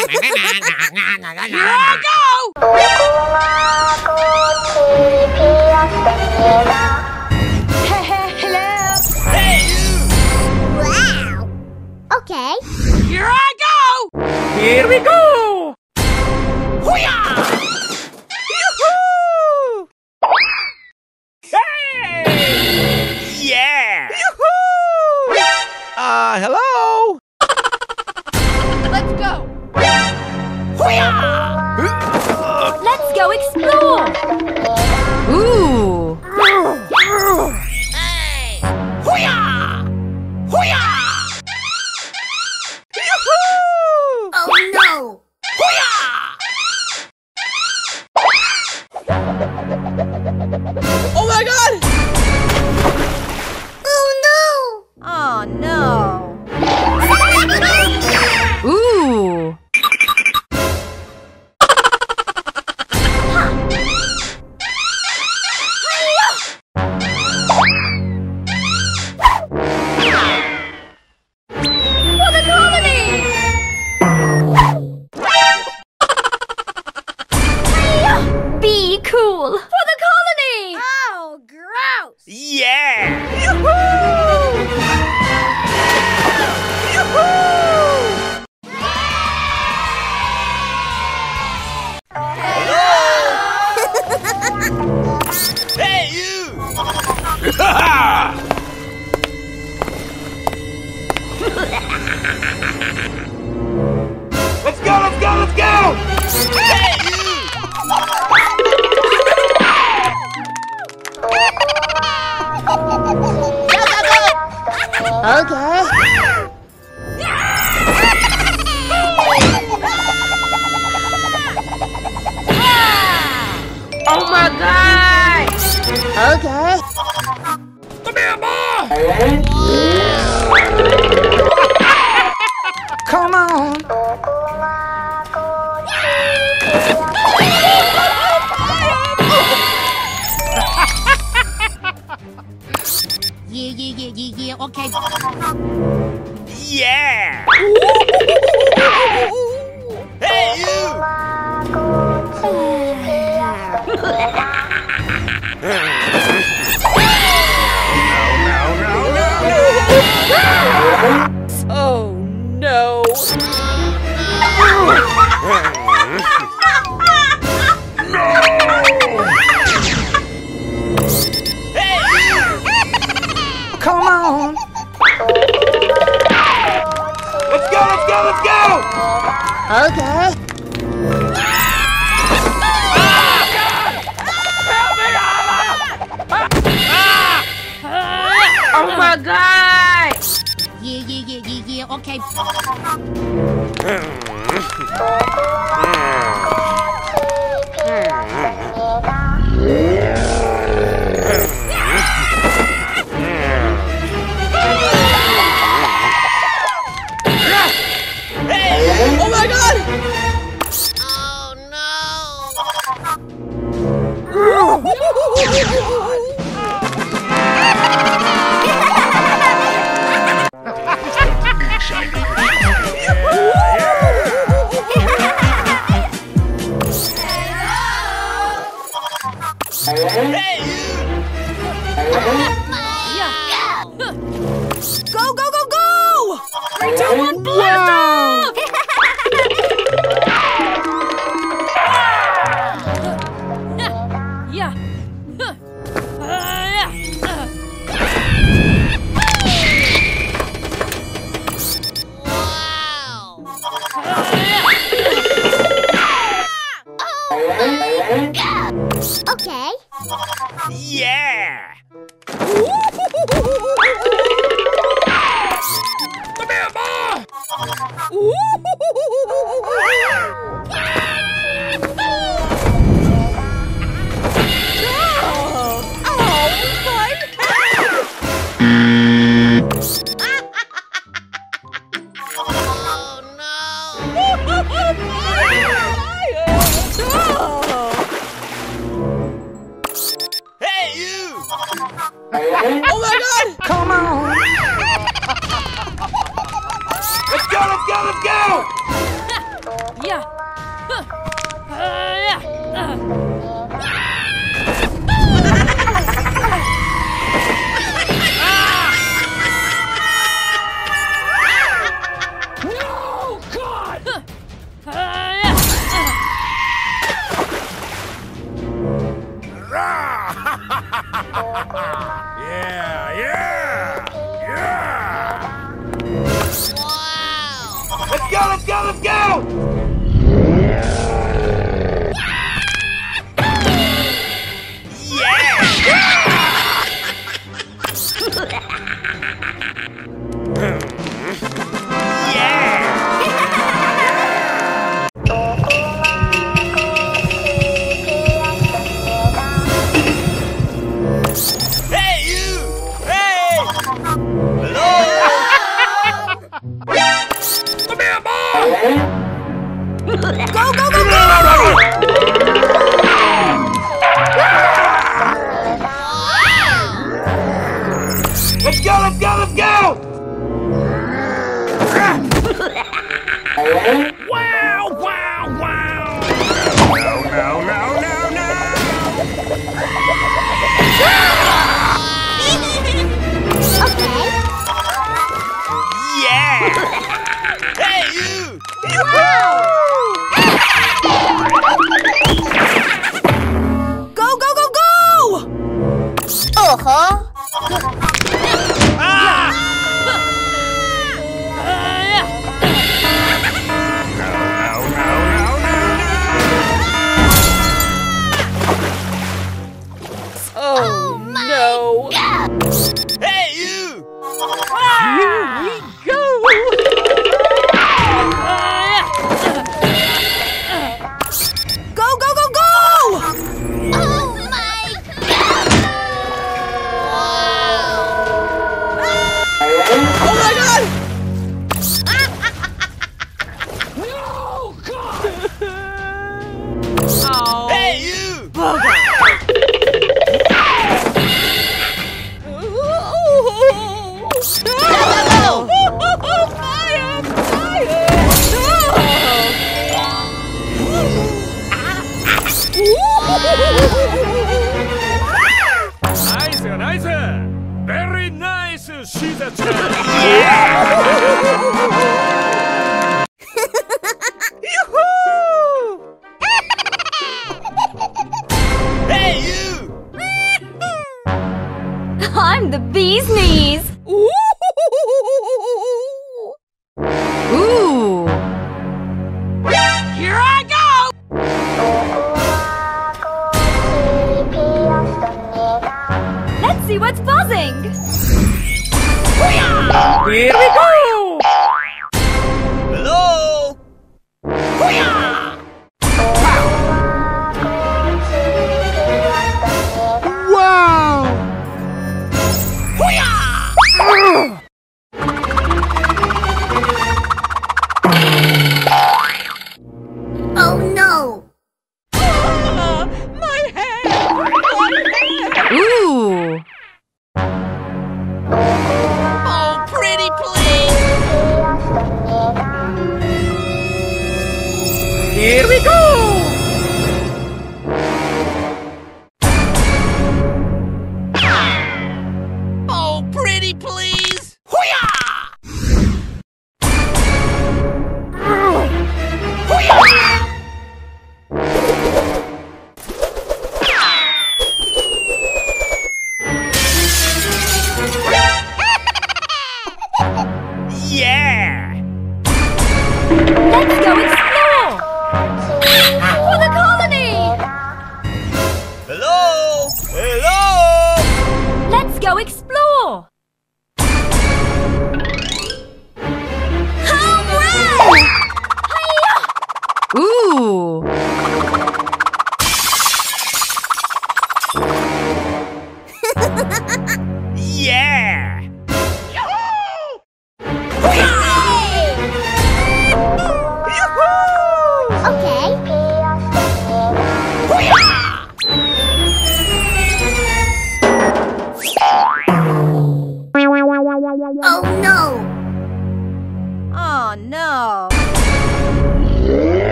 Here I go! Hello. Hey, you. Wow. Okay. Here I go! Here we go! Hooyah! Hey! Yeah! Yoo-hoo! Uh, hello? Let's go explore! Ooh! Hey! Hoo-yah! Hoo-yah! ¿Eh? go, let's go! Okay. Oh my god! Yeah, yeah, yeah, yeah, yeah, okay. Hmm. Hmm. Go, go, go, go!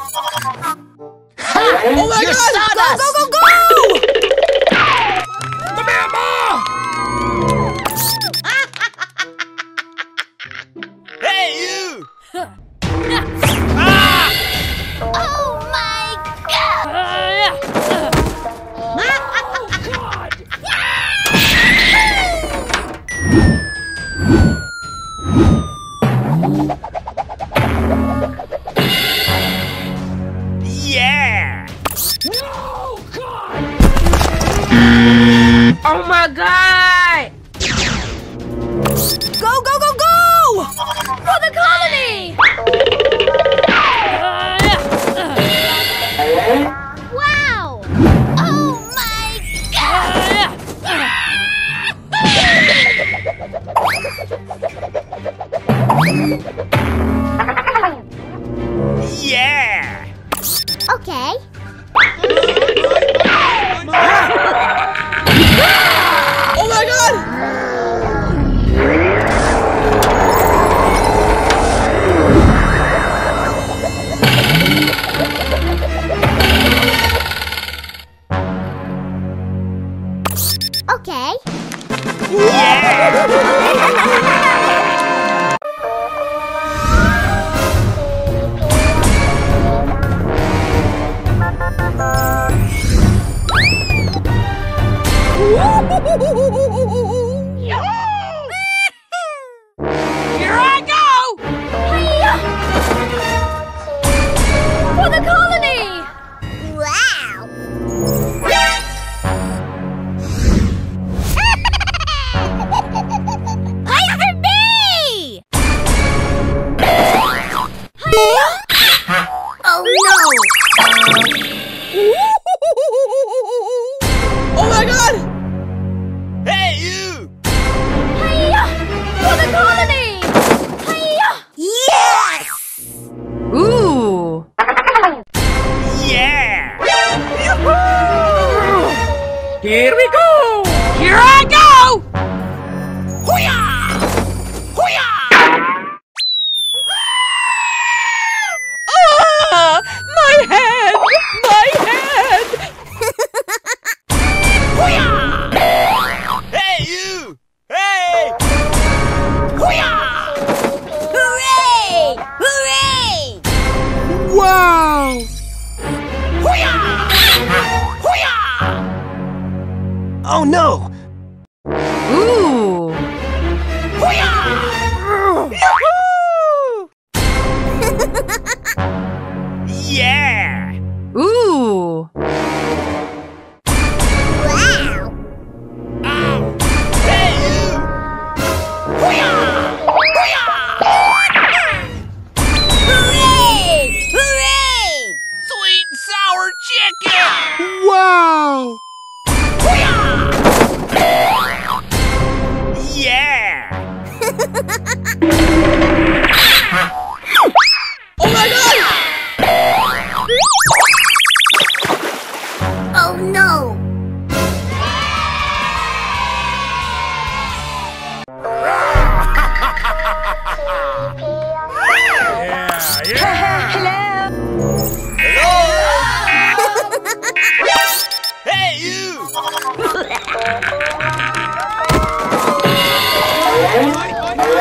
Oh my god! Go, go, go!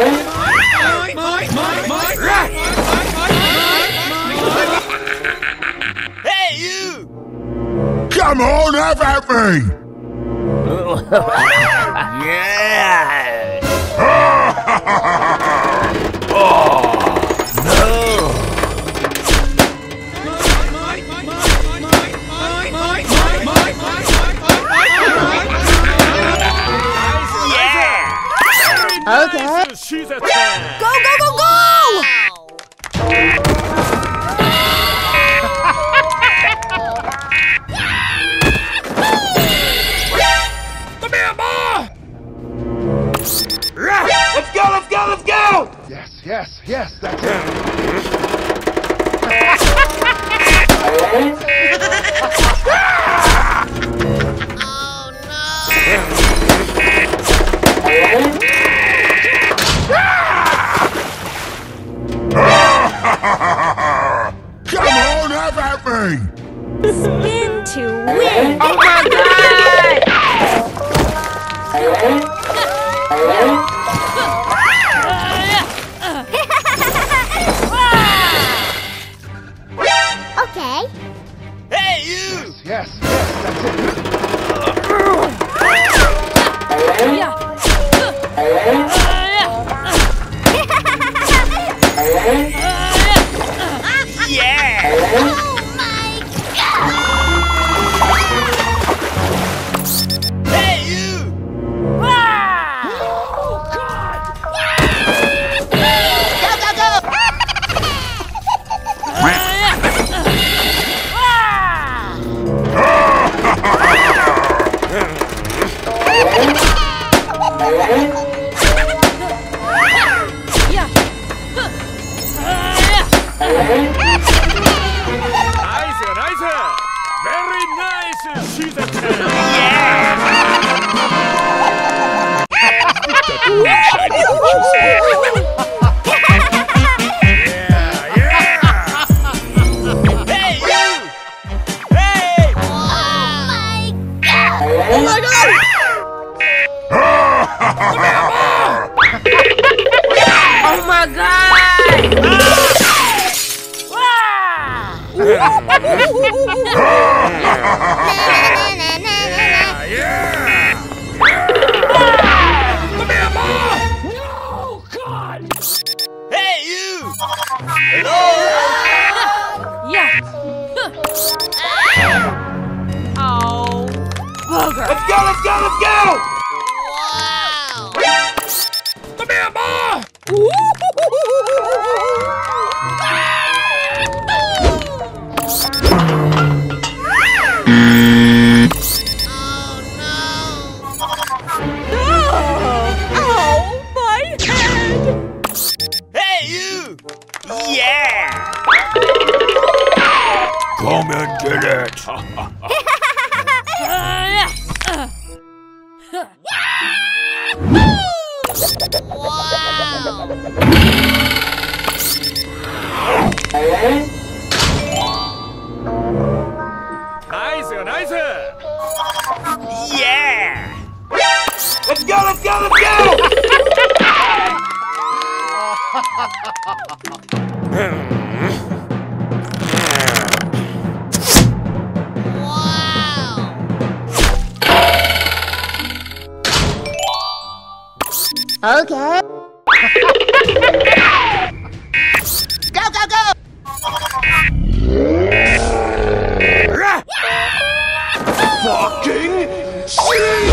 Hey, you! Come on, have at me! yeah! thing! Very nice! She's a 10! yeah! Woo! go, go, go! Fucking shit!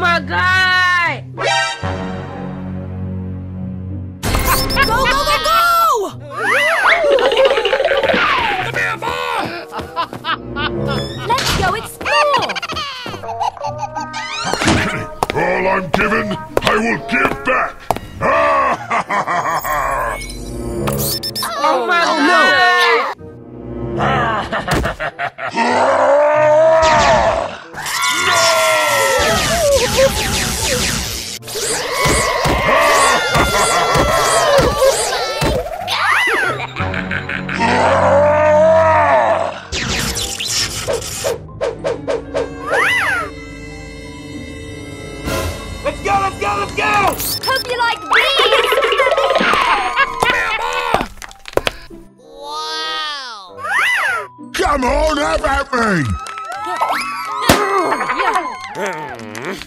my God.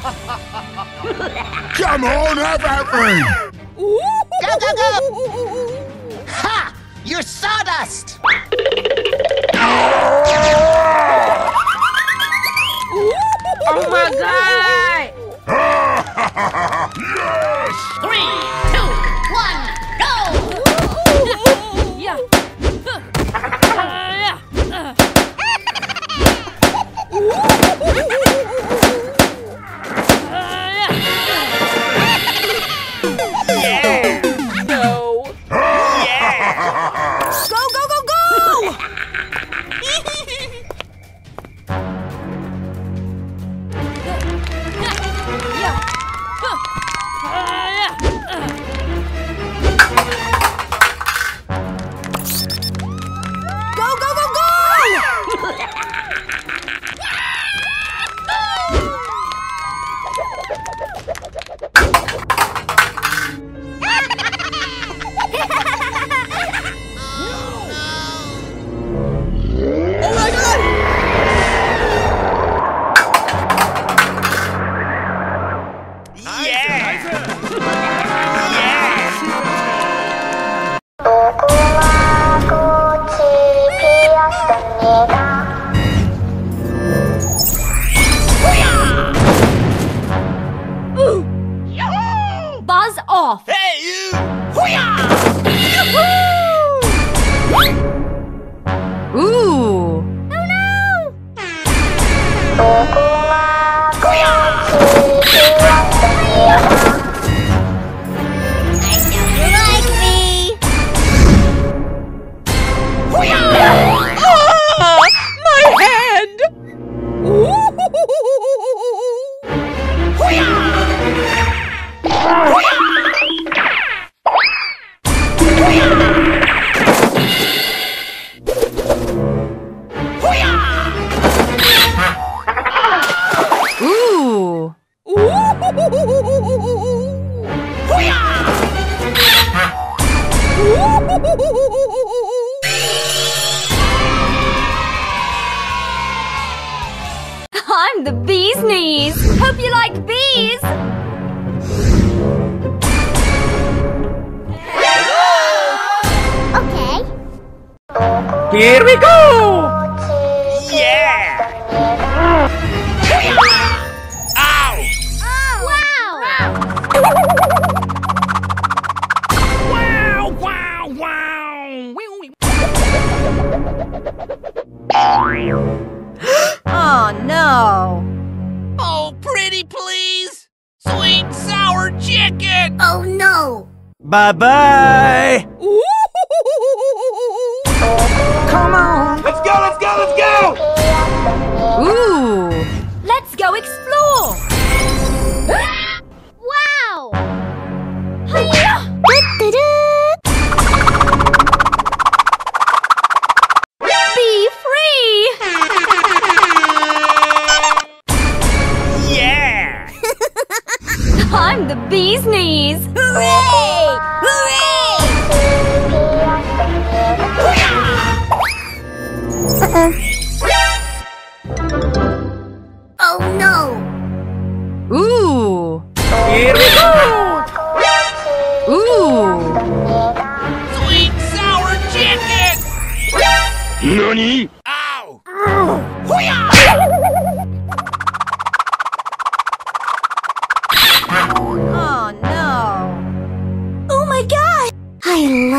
Come on, have! Go, go, go! Ha! You're sawdust! oh my god! yes! Three! Ah! chicken! Oh no! Bye bye! Come on!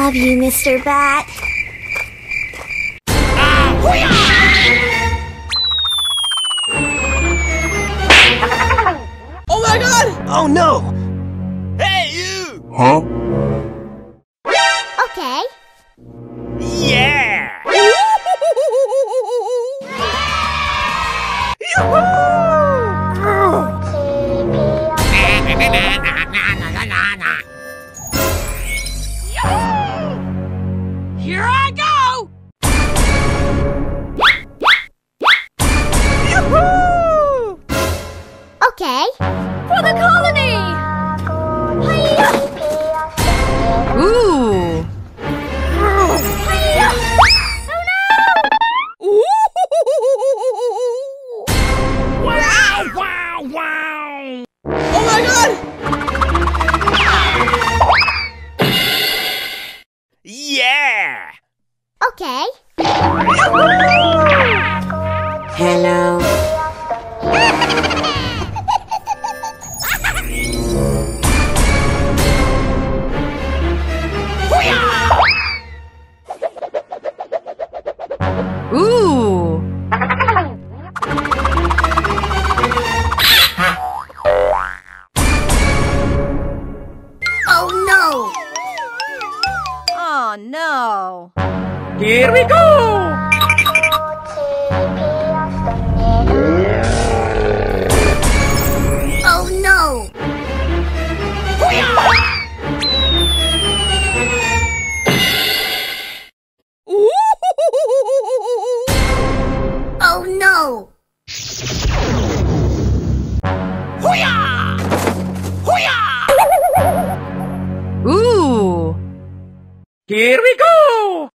love you, Mr. Bat. Oh my god! Oh no! Hey, you! Huh? Here we go!